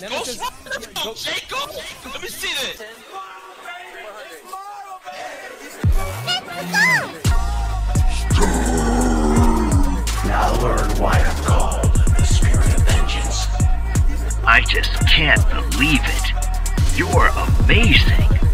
Nemesis. Go, Jacob! Let me see this! Now learn why I'm called the Spirit of Vengeance. I just can't believe it. You're amazing.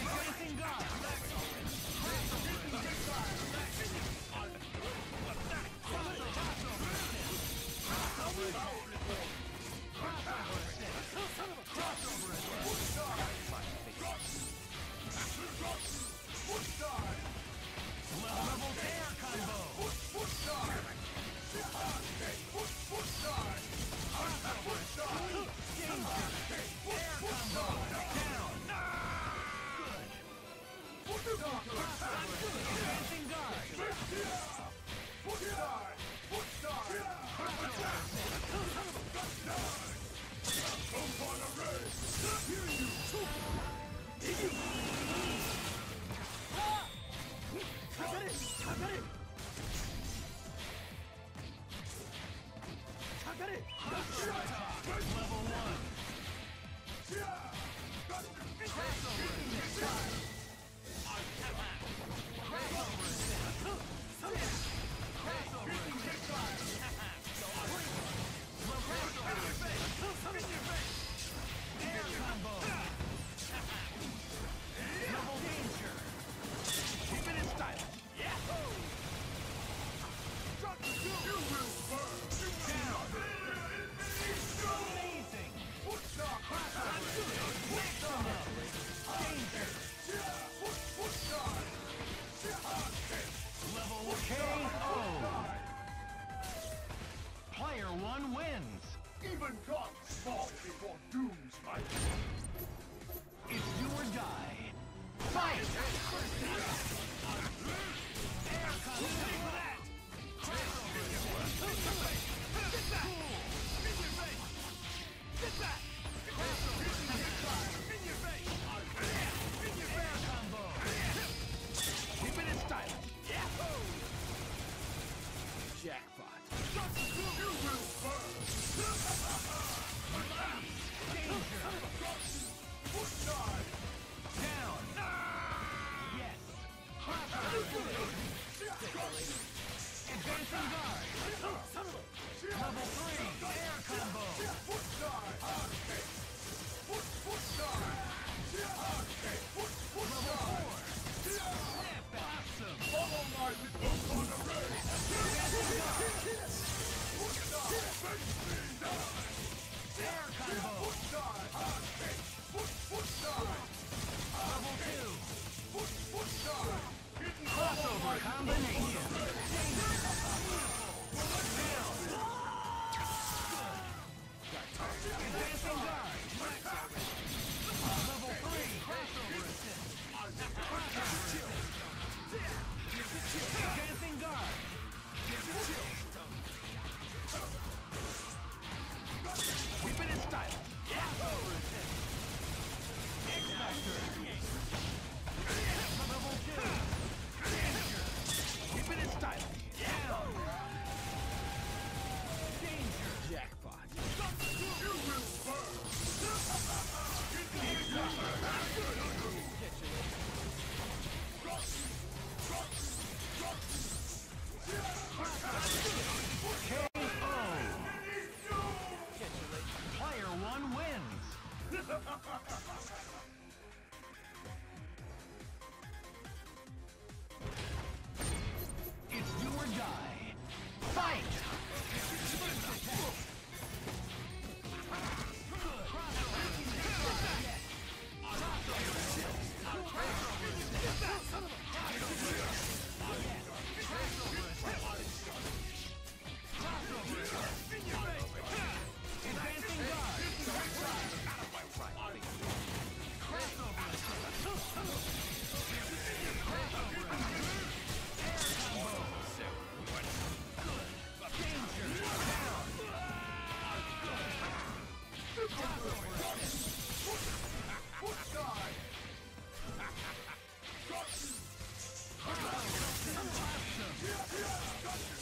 Increasing guard! Increasing discard! KO! Player one wins! Even God falls before doom's might! It's do or die! Fight! Air Advancing guard! Level 3, air combo! Foot. Foot, foot. Foot, foot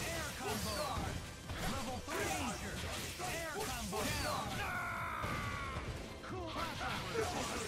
Air combo! Cool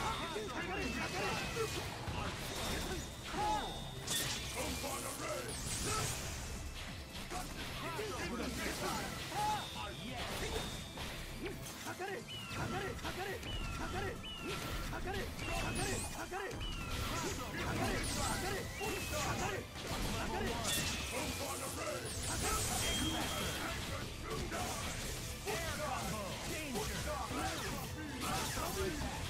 Danger! Cover!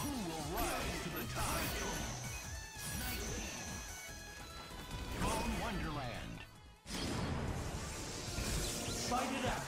Who will rise to the top? Bone Wonderland. Fight it out!